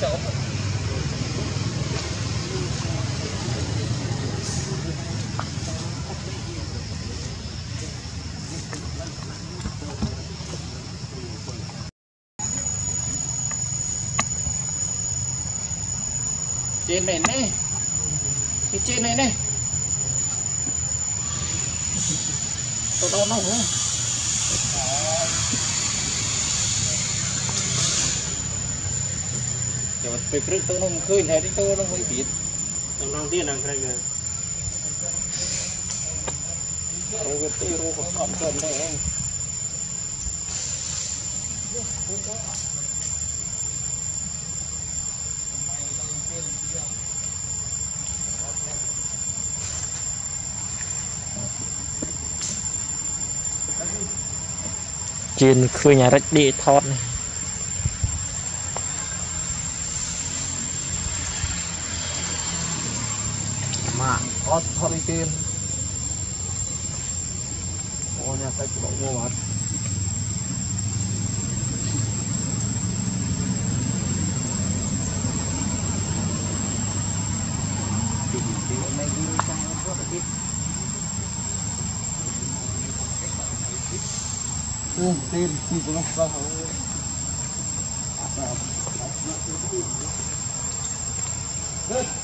chỗ trên này này. Cái trên này này. Tôi đo nó không ไปพรึกตัวนุ่มคืนแหนที่ตัวน้องไม่ผิดต้องลองที่นางใครเงี้ยรู้ก็ตีรู้ก็สอบจนได้เองจีนคืออย่างไรดีทอดนี่ bộ mua hết Ừ, tiền thì có nó có Good. chết con chuột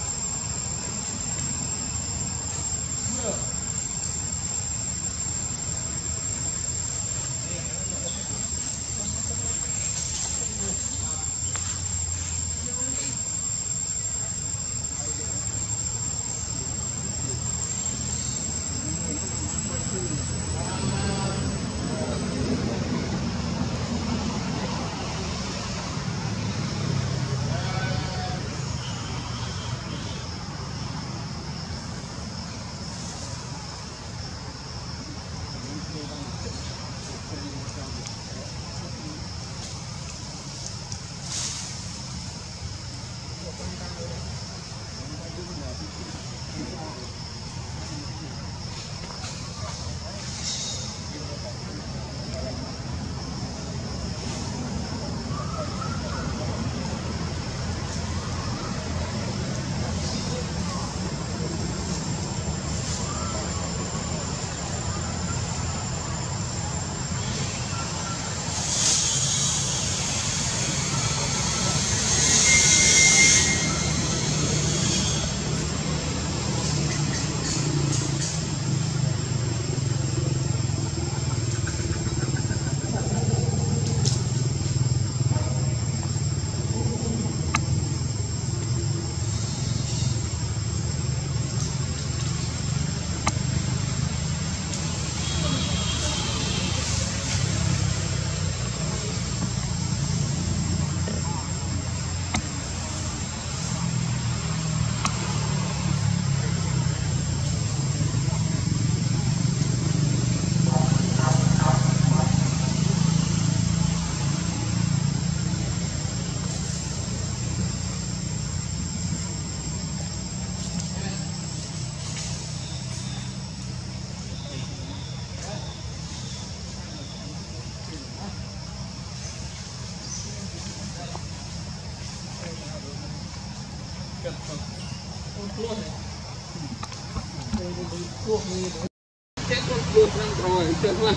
đang rồi chết mà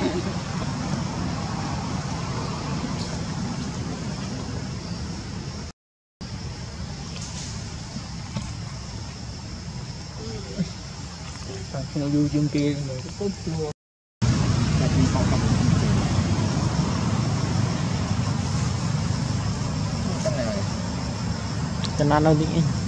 nó vui chương kia rồi cái cốt chua là chỉ còn cầm cái này ចំណាននៅនេះ cái đó cái đó បាទ cái đó មាន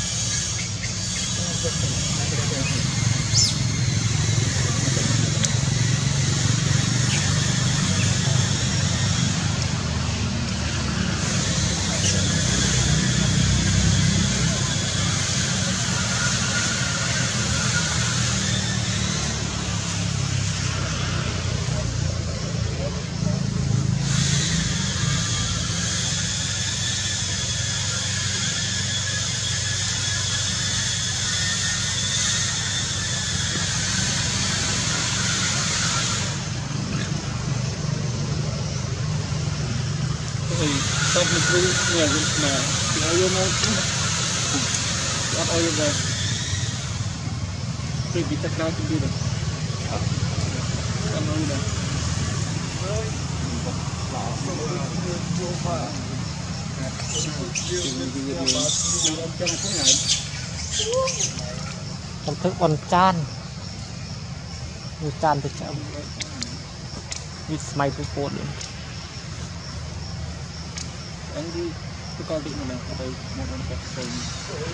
ក អីតបមិនព្រឹកមានអាយុស្មារគេឲ្យយកមកអត់ឲ្យយកដែរពីពីទឹកក្រៅទៅទៀតអត់តាមនោះដែរហើយឡាសូមជួយបាទចំទឹកអនចានវាចានទៅចាំវាស្មៃពុពោតនេះ anh đi tôi coi điện này ở đây một con cặp sừng Cái này